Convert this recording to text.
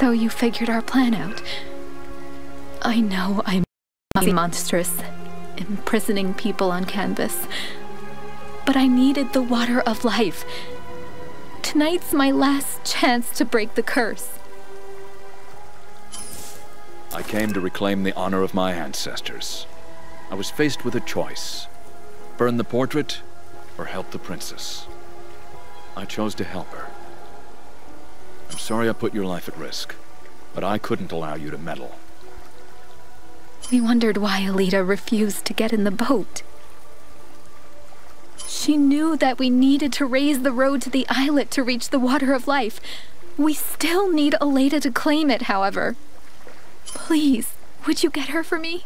how you figured our plan out. I know I'm monstrous, imprisoning people on canvas. But I needed the water of life. Tonight's my last chance to break the curse. I came to reclaim the honor of my ancestors. I was faced with a choice. Burn the portrait, or help the princess. I chose to help her. I'm sorry I put your life at risk, but I couldn't allow you to meddle. We wondered why Alita refused to get in the boat. She knew that we needed to raise the road to the islet to reach the water of life. We still need Alita to claim it, however. Please, would you get her for me?